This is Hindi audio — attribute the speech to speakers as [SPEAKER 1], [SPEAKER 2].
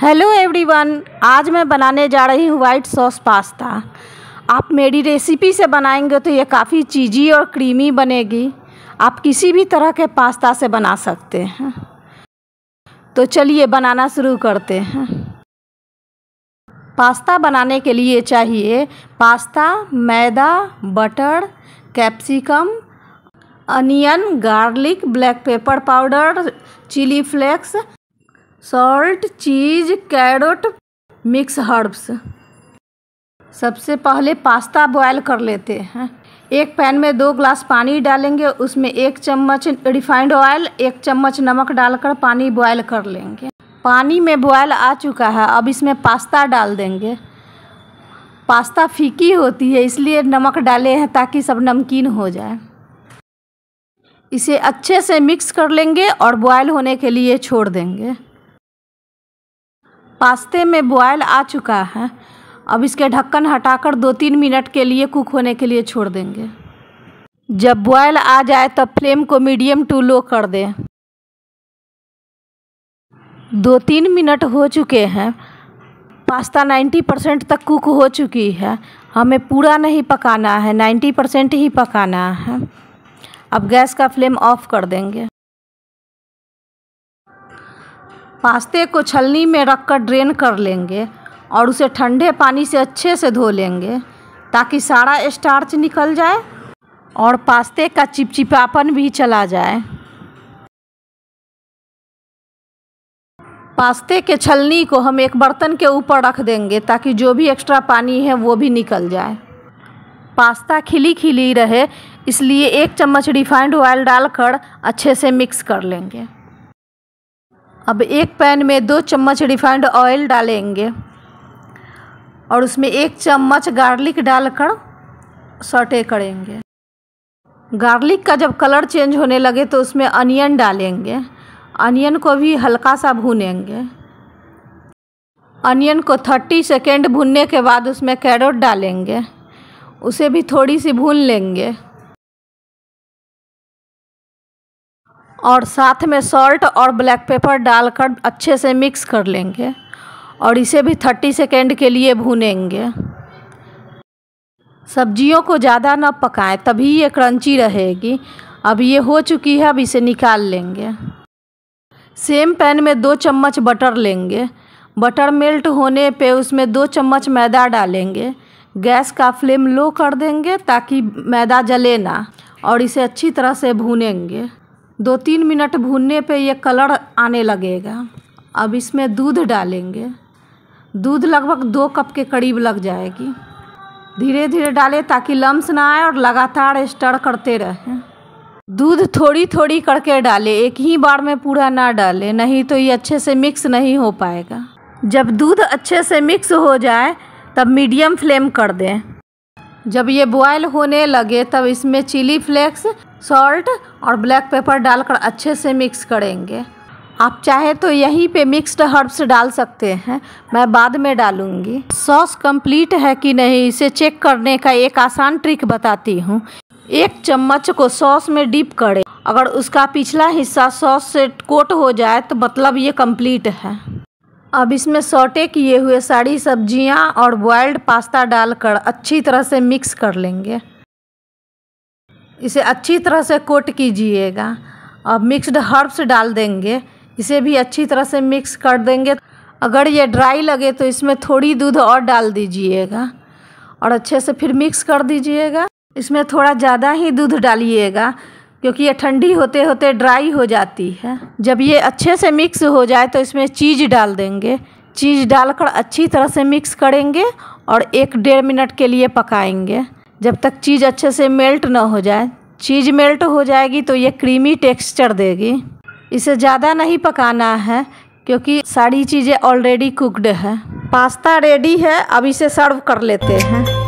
[SPEAKER 1] हेलो एवरीवन, आज मैं बनाने जा रही हूँ वाइट सॉस पास्ता आप मेरी रेसिपी से बनाएँगे तो ये काफ़ी चीज़ी और क्रीमी बनेगी। आप किसी भी तरह के पास्ता से बना सकते हैं। तो चलिए बनाना शुरू करते हैं। पास्ता बनाने के लिए चाहिए पास्ता मैदा butter capsicum onion garlic black pepper powder chilli flakes salt cheese carrot mix herbs सबसे पहले पास्ता बॉयल कर लेते हैं। एक पैन में दो ग्लास पानी डालेंगे, उसमें एक चम्मच रिफाइंड ऑयल एक चम्मच नमक डालकर पानी बॉयल कर लेंगे। पानी में बॉयल आ चुका है, अब इसमें पास्ता डाल देंगे। पास्ता फीकी होती है, इसलिए नमक डाले हैं ताकि सब नमकीन हो जाए। इसे अच्छे से मिक्स कर लेंगे और बॉयल होने के लिए छोड़ देंगे। पास्ते में बॉयल आ चुका है। अब इसके ढक्कन हटाकर दो तीन मिनट के लिए कुक होने के लिए छोड़ देंगे। जब बॉयल आ जाए तब फ्लेम को मीडियम टू लो कर दें। दो तीन मिनट हो चुके हैं। पास्ता नाइन्टी परसेंट तक कुक हो चुकी है। हमें पूरा नहीं पकाना है नाइन्टी परसेंट ही पकाना है। अब गैस का फ्लेम ऑफ़ कर देंगे। पास्ते को छलनी में रखकर ड्रेन कर लेंगे और उसे ठंडे पानी से अच्छे से धो लेंगे ताकि सारा स्टार्च निकल जाए और पास्ते का चिपचिपापन भी चला जाए। पास्ते के छलनी को हम एक बर्तन के ऊपर रख देंगे ताकि जो भी एक्स्ट्रा पानी है वो भी निकल जाए। पास्ता खिली खिली रहे, इसलिए एक चम्मच रिफाइंड ऑयल डालकर अच्छे से मिक्स कर लेंगे। अब एक पैन में दो चम्मच रिफाइंड ऑयल डालेंगे और उसमें एक चम्मच गार्लिक डालकर सटे करेंगे। गार्लिक का जब कलर चेंज होने लगे तो उसमें अनियन डालेंगे। अनियन को भी हल्का सा भूनेंगे। अनियन को थर्टी सेकेंड भूनने के बाद उसमें कैरोट डालेंगे। उसे भी थोड़ी सी भून लेंगे। और साथ में सॉल्ट और ब्लैक पेपर डालकर अच्छे से मिक्स कर लेंगे और इसे भी थर्टी सेकेंड के लिए भूनेंगे। सब्जियों को ज़्यादा न पकाएँ, तभी ये क्रंची रहेगी। अब ये हो चुकी है, अब इसे निकाल लेंगे। सेम पैन में दो चम्मच बटर लेंगे। बटर मेल्ट होने पे उसमें दो चम्मच मैदा डालेंगे। गैस का फ्लेम लो कर देंगे ताकि मैदा जले ना और इसे अच्छी तरह से भूनेंगे। दो तीन मिनट भूनने पे ये कलर आने लगेगा। अब इसमें दूध डालेंगे। दूध लगभग दो कप के करीब लग जाएगी। धीरे धीरे डालें ताकि लम्स ना आए और लगातार स्टर करते रहें। दूध थोड़ी थोड़ी करके डालें। एक ही बार में पूरा ना डालें, नहीं तो ये अच्छे से मिक्स नहीं हो पाएगा। जब दूध अच्छे से मिक्स हो जाए, तब मीडियम फ्लेम कर दें। जब ये बॉयल होने लगे, तब इसमें चिली फ्लेक्स सॉल्ट और ब्लैक पेपर डालकर अच्छे से मिक्स करेंगे। आप चाहे तो यहीं पे मिक्स्ड हर्ब्स डाल सकते हैं। मैं बाद में डालूँगी। सॉस कंप्लीट है कि नहीं, इसे चेक करने का एक आसान ट्रिक बताती हूँ। एक चम्मच को सॉस में डिप करें। अगर उसका पिछला हिस्सा सॉस से कोट हो जाए तो मतलब ये कंप्लीट है। अब इसमें सौटे किए हुए सारी सब्ज़ियाँ और बॉयल्ड पास्ता डालकर अच्छी तरह से मिक्स कर लेंगे। इसे अच्छी तरह से कोट कीजिएगा। अब मिक्स्ड हर्ब्स डाल देंगे। इसे भी अच्छी तरह से मिक्स कर देंगे। अगर ये ड्राई लगे तो इसमें थोड़ी दूध और डाल दीजिएगा। और अच्छे से फिर मिक्स कर दीजिएगा। इसमें थोड़ा ज़्यादा ही दूध डालिएगा। क्योंकि ये ठंडी होते होते ड्राई हो जाती है। जब ये अच्छे से मिक्स हो जाए तो इसमें चीज़ डाल देंगे। चीज़ डालकर अच्छी तरह से मिक्स करेंगे और एक डेढ़ मिनट के लिए पकाएँगे। जब तक चीज़ अच्छे से मेल्ट ना हो जाए। चीज़ मेल्ट हो जाएगी तो ये क्रीमी टेक्सचर देगी। इसे ज़्यादा नहीं पकाना है क्योंकि सारी चीज़ें ऑलरेडी कुकड है। पास्ता रेडी है, अब इसे सर्व कर लेते हैं।